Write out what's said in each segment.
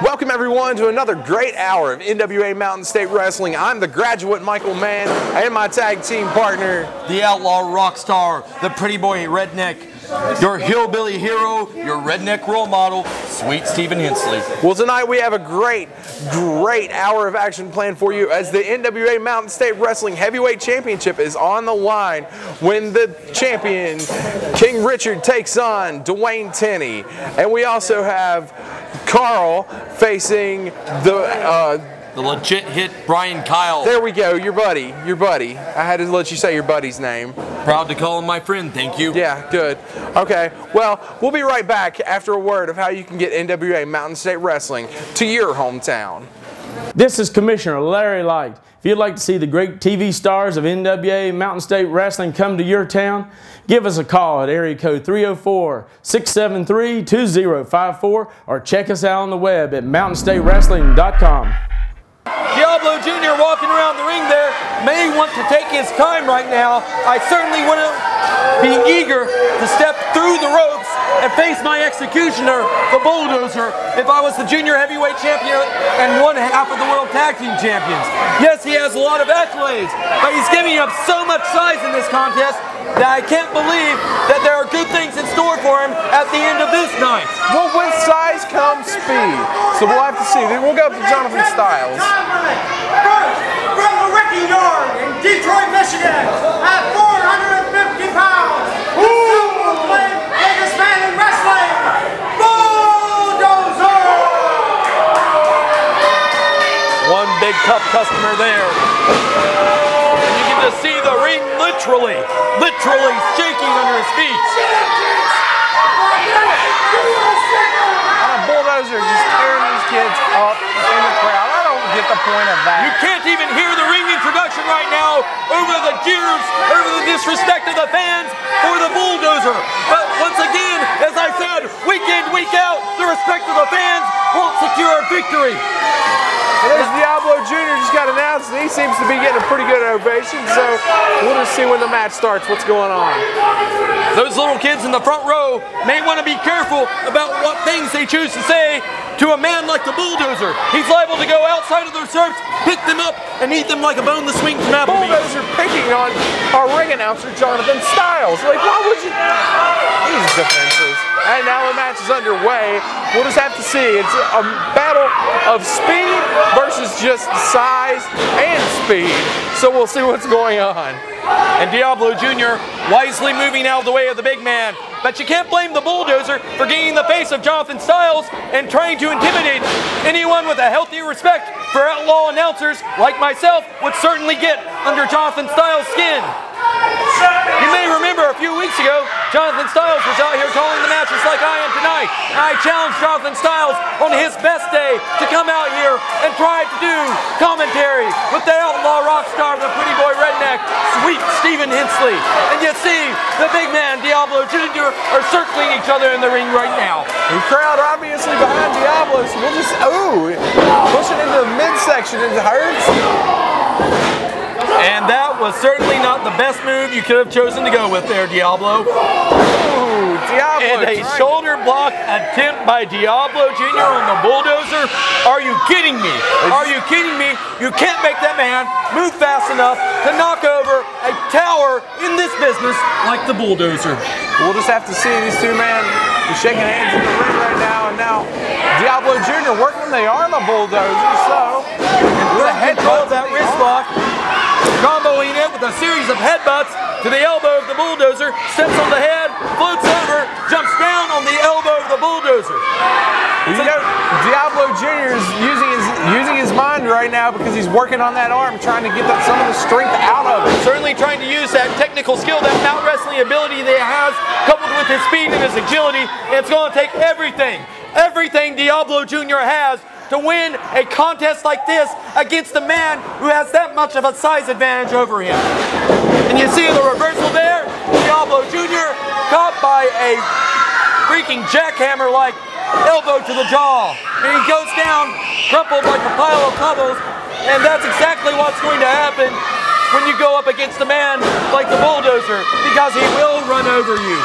Welcome everyone to another great hour of NWA Mountain State Wrestling. I'm the graduate Michael Mann and my tag team partner, the outlaw rock star, the pretty boy redneck, your hillbilly hero, your redneck role model, sweet Stephen Hensley. Well, tonight we have a great, great hour of action planned for you as the NWA Mountain State Wrestling Heavyweight Championship is on the line when the champion, King Richard, takes on Dwayne Tenney. And we also have Carl facing the uh, the legit hit Brian Kyle. There we go, your buddy, your buddy. I had to let you say your buddy's name. Proud to call him my friend, thank you. Yeah, good. Okay, well, we'll be right back after a word of how you can get NWA Mountain State Wrestling to your hometown. This is Commissioner Larry Light. If you'd like to see the great TV stars of NWA Mountain State Wrestling come to your town, give us a call at area code 304-673-2054 or check us out on the web at mountainstatewrestling.com. Diablo Jr. walking around the ring there may want to take his time right now. I certainly wouldn't be eager to step through the ropes face my executioner, the Bulldozer, if I was the junior heavyweight champion and one half of the world tag team champions. Yes, he has a lot of accolades, but he's giving up so much size in this contest that I can't believe that there are good things in store for him at the end of this night. Well, with size comes speed. So we'll have to see. We'll go up to Jonathan Styles. First, from the wrecking yard in Detroit, Michigan, at 450 pounds, the self-proclaimed biggest man in wrestling, Bulldozer! One big tough customer there. And you get to see the ring literally, literally shaking under his feet. A bulldozer just tearing these kids up in the crowd. I don't get the point of that. You can't even hear the ring introduction right now over the jeers, over the disrespect of the fans for the bulldozer. But once again, as I said, week in, week out, the respect of the fans won't secure a victory. There's Diablo Jr. just got announced, and he seems to be getting a pretty good ovation. So we'll just see when the match starts what's going on. Those little kids in the front row may want to be careful about what things they choose to say to a man like the bulldozer. He's liable to go outside of their serves, pick them up, and eat them like a boneless wing from Applebee's. Bulldozer picking on our ring announcer, Jonathan Styles. Like, why would you? These defenses. And now the match is underway. We'll just have to see. It's a battle of speed versus just size and speed. So we'll see what's going on. And Diablo Jr. wisely moving out of the way of the big man. But you can't blame the bulldozer for gaining the face of Jonathan Styles and trying to intimidate anyone with a healthy respect for outlaw announcers like myself would certainly get under Jonathan Styles' skin. You may remember a few weeks ago, Jonathan Styles was out here calling the matches like I am tonight. I challenged Jonathan Styles on his best day to come out here and try to do commentary with the outlaw rock star, the pretty boy redneck, sweet Stephen Hensley. And you see the big man, Diablo Jr., are circling each other in the ring right now. The crowd obviously behind Diablo, so we'll just, ooh, pushing into the midsection, it hurts. That was certainly not the best move you could have chosen to go with there, Diablo. Ooh, Diablo. And a shoulder block attempt by Diablo Jr. on the bulldozer. Are you kidding me? Are you kidding me? You can't make that man move fast enough to knock over a tower in this business like the bulldozer. We'll just have to see these two men shaking hands in the ring right now. And now Diablo Jr. working the arm of Bulldozer. So, with a head of that wrist lock, comboing it with a series of headbutts to the elbow of the bulldozer, steps on the head, floats over, jumps down on the elbow of the bulldozer. You know, Diablo Jr. is using his using his mind right now because he's working on that arm, trying to get that, some of the strength out of it. Certainly trying to use that technical skill, that mount wrestling ability that he has, coupled with his speed and his agility. It's going to take everything, everything Diablo Jr. has to win a contest like this against a man who has that much of a size advantage over him. And you see the reversal there, Diablo Jr. caught by a freaking jackhammer like elbow to the jaw. And he goes down, crumpled like a pile of pebbles, and that's exactly what's going to happen when you go up against a man like the bulldozer because he will run over you.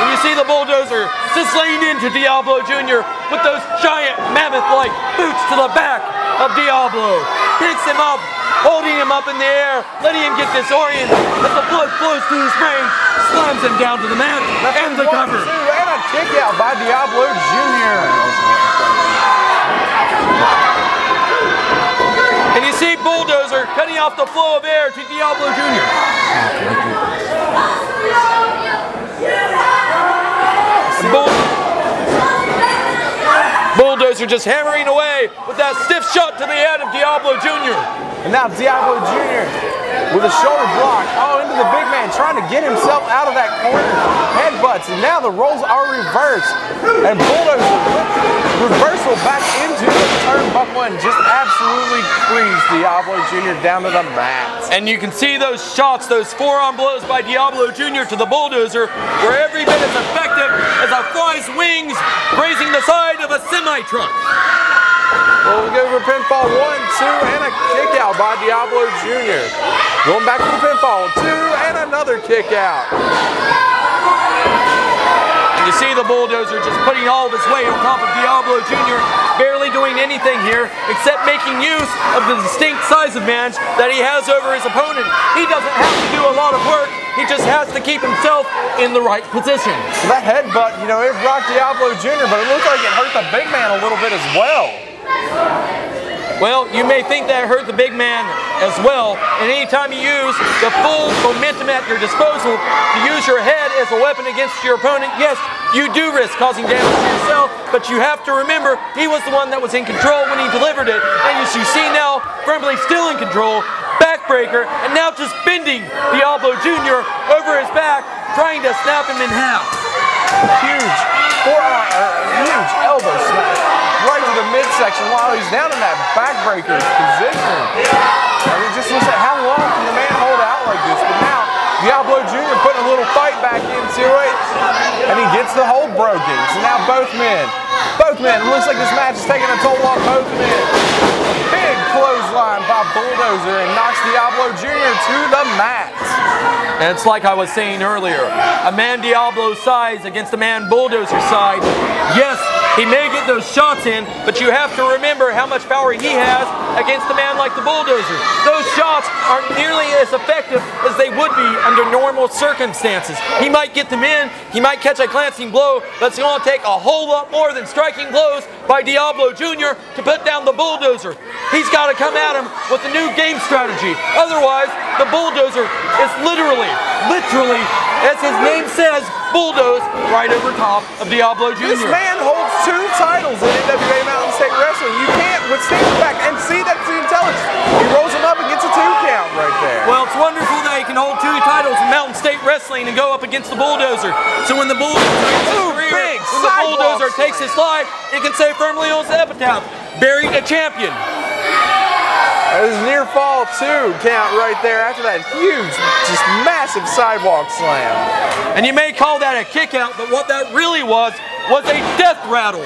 And you see the bulldozer just laying into Diablo Jr. with those giant mammoth-like boots to the back of Diablo. Picks him up, holding him up in the air, letting him get disoriented as the blood flows through his brain, slams him down to the mat and the cover. two, and a kick out by Diablo Jr. And you see Bulldozer cutting off the flow of air to Diablo Jr. And Bull- Bulldozer just hammering away with that stiff shot to the head of Diablo Jr. And now Diablo Jr. with a shoulder block. Oh, into the big man, trying to get himself out of that corner. Headbutts, and now the roles are reversed. And Bulldozer reversal back into the turnbuckle and just absolutely frees Diablo Jr. down to the mat. And you can see those shots, those forearm blows by Diablo Jr. to the bulldozer, were every bit as effective as a fly's wings grazing the side semi truck. Well, we go for pinfall one, two, and a kick out by Diablo Jr. Going back to the pinfall, two, and another kick out. And you see the bulldozer just putting all of his weight on top of Diablo Jr., barely doing anything here except making use of the distinct size advantage that he has over his opponent. He doesn't have to do a lot of work, he just has to keep himself in the right position. That headbutt, you know, it rocked Diablo Jr., but it looked like it hurt the big man a little bit as well. Well, you may think that hurt the big man as well, and anytime you use the full momentum at your disposal to use your head as a weapon against your opponent, yes, you do risk causing damage to yourself, but you have to remember he was the one that was in control when he delivered it, and as you see now, firmly still in control, backbreaker, and now just bending Diablo Jr. over his back, trying to snap him in half. Huge uh, huge elbow smash right to the midsection while he's down in that backbreaker position. And it just looks at how long can the man hold out like this. But now Diablo Jr. putting a little fight back into it, and he gets the hold broken. So now both men, both men, it looks like this match is taking a toll on both men. Clothesline by Bulldozer and knocks Diablo Jr. to the mat. And it's like I was saying earlier, a man Diablo size against a man Bulldozer size. Yes, he may get those shots in, but you have to remember how much power he has against a man like the Bulldozer. Those shots aren't nearly as effective as they would be under normal circumstances. He might get them in, he might catch a glancing blow, but it's going to take a whole lot more than striking blows by Diablo Jr. to put down the Bulldozer. He's got to come at him with a new game strategy. Otherwise, the Bulldozer is literally, literally, as his name says, bulldoze right over top of Diablo Jr. This man holds two titles in NWA Mountain State Wrestling. You can't withstand the fact and see that's the intelligence. He rolls him up and gets a two count right there. Well, it's wonderful that he can hold two titles in Mountain State Wrestling and go up against the Bulldozer. So when the Bulldozer takes his Ooh, career, big when the Bulldozer takes his life, he can say firmly on his epitaph, buried a champion. That is near fall two count right there after that huge, just massive sidewalk slam. And you may call that a kick out, but what that really was was a death rattle.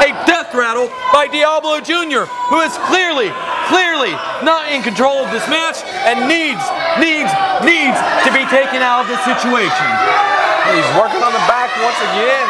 A death rattle by Diablo Jr., who is clearly, clearly not in control of this match and needs, needs, needs to be taken out of this situation. He's working on the back once again.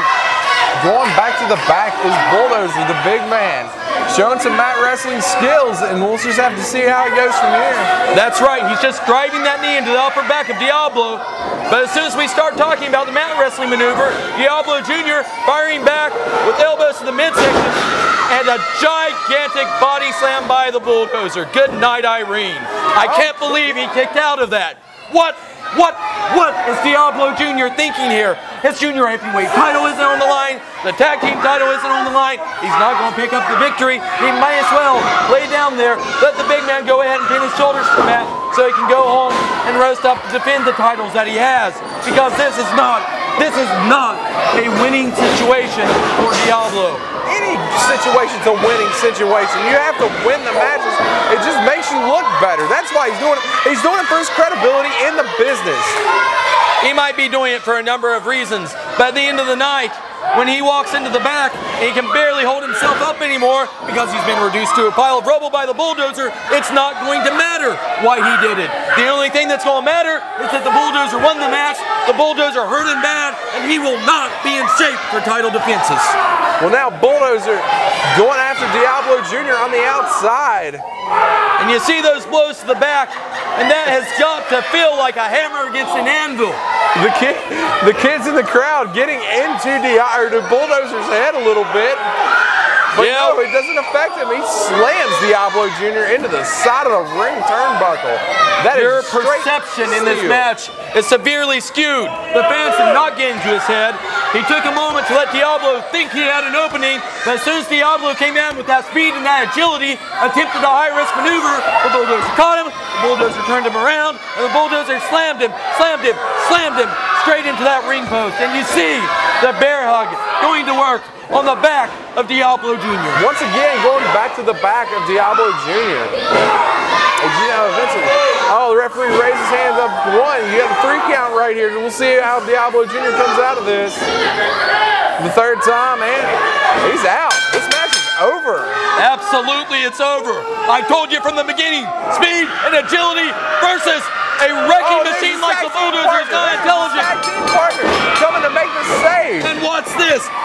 Going back to the back is Bulldozer, the big man. Showing some mat wrestling skills, and we'll just have to see how it goes from here. That's right, he's just driving that knee into the upper back of Diablo. But as soon as we start talking about the mat wrestling maneuver, Diablo Jr. firing back with elbows to the midsection and a gigantic body slam by the bulldozer. Good night, Irene. I oh. can't believe he kicked out of that. What, what, what is Diablo Jr. thinking here? His junior heavyweight title isn't on the line. The tag team title isn't on the line. He's not going to pick up the victory. He might as well lay down there, let the big man go ahead and pin his shoulders to the mat so he can go home and roast up to defend the titles that he has. Because this is not, this is not a winning situation for Diablo. Any situation's a winning situation. You have to win the matches. It just makes you look better. That's why he's doing it. He's doing it for his credibility in the business. He might be doing it for a number of reasons, but at the end of the night, when he walks into the back and he can barely hold himself up anymore because he's been reduced to a pile of rubble by the bulldozer, it's not going to matter why he did it. The only thing that's going to matter is that the bulldozer won the match, the bulldozer hurt him bad, and he will not be in shape for title defenses. Well, now Bulldozer going after Diablo Jr. on the outside. And you see those blows to the back, and that has got to feel like a hammer against an anvil. The kid, the kids in the crowd getting into Di- or to Bulldozer's head a little bit. But Yeah. no, it doesn't affect him. He slams Diablo Jr. into the side of the ring turnbuckle. That is Your perception in this match is severely skewed. The fans did not get into his head. He took a moment to let Diablo think he had an opening, but as soon as Diablo came down with that speed and that agility, attempted a high-risk maneuver, the bulldozer caught him, the bulldozer turned him around, and the bulldozer slammed him, slammed him, slammed him straight into that ring post. And you see the bear hug going to work on the back of Diablo Jr. Once again, going back to the back of Diablo Jr. As you know, eventually, oh, the referee raised his hands up one. You have a three count right here. We'll see how Diablo Jr. comes out of this. The third time, and he's out. This match is over. Absolutely, it's over. I told you from the beginning, speed and agility versus a wrecking Oh, machine like the bulldozer is not There's his intelligent. Tag team partner coming to make the save. And what's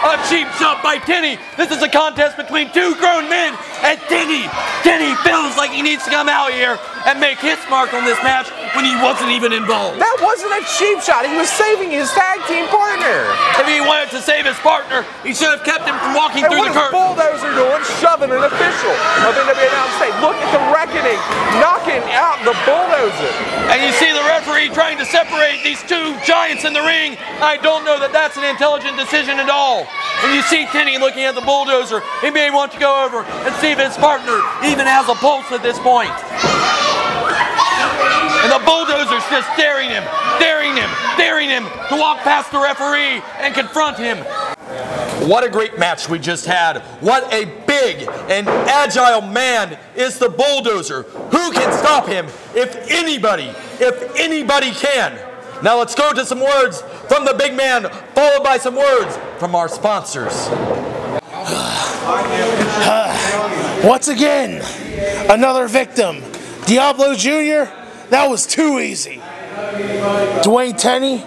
A cheap shot by Tenny. This is a contest between two grown men, and Tenny, Tenny feels like he needs to come out here and make his mark on this match when he wasn't even involved. That wasn't a cheap shot. He was saving his tag team partner. If he wanted to save his partner, he should have kept him from walking And through what the is curtain. Bulldozer doing? Shoving an official of NWA Mountain State. Look at the reckoning, knocking out the Bulldozer. And you see the referee trying to separate these two giants in the ring. I don't know that that's an intelligent decision at all. And you see Tenny looking at the bulldozer. He may want to go over and see if his partner even has a pulse at this point. And the bulldozer's just daring him, daring him, daring him to walk past the referee and confront him. What a great match we just had. What a big and agile man is the bulldozer. Who can stop him if anybody, if anybody can? Now let's go to some words from the big man, followed by some words from our sponsors. Once again, another victim. Diablo Jr., that was too easy. Dwayne Tenney,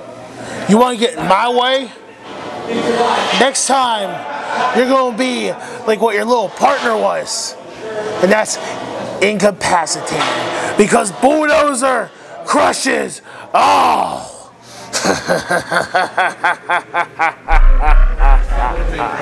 you want to get in my way? Next time, you're going to be like what your little partner was. And that's incapacitated. Because Bulldozer crushes all.